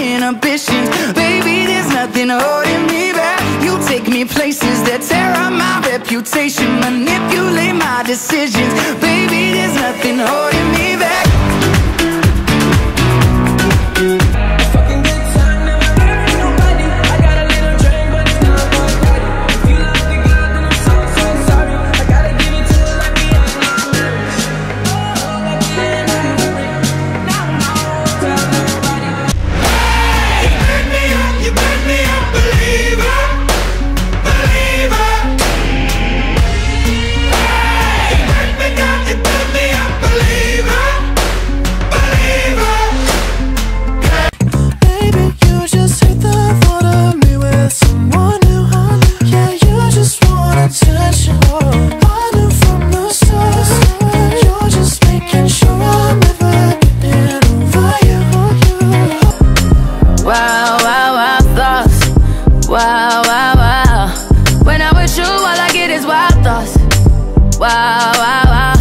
inhibitions. Baby, there's nothing holding me back. You take me places that tear up my reputation, manipulate my decisions. Baby, there's nothing holding me Wow, wow, wow, thoughts. Wow, wow, wow. When I'm with you, all I get is wild thoughts. Wow, wow, wow.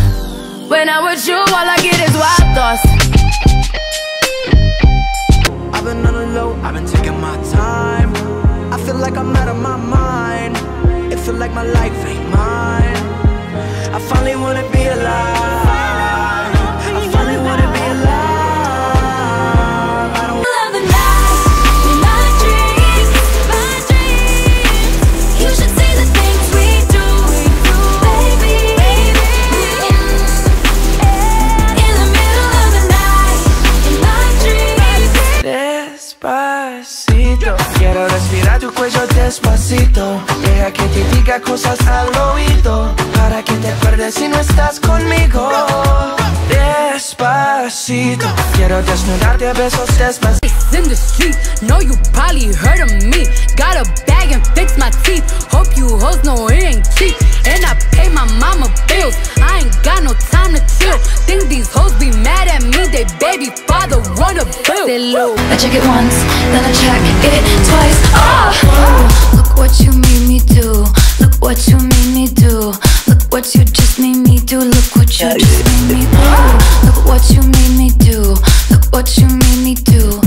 When I'm with you, all I get is wild thoughts. I've been on the low, I've been taking my time. I feel like I'm out of my mind. It feel like my life ain't mine. I finally wanna be Quiero respirar tu cuello despacito. Deja que te diga cosas al oído. Para que te acuerdes si no estás conmigo. Despacito, quiero desnudarte a besos despacito. in the street. Know you probably heard of me. Got a bag and fix my teeth. Hope you hoes know it ain't cheap. And I pay my mama bills. I ain't got no time to chill. Think these hoes be mad at me. They baby father wanna bill. They low. I check it once, then I check what you made me do. Look what you made me do.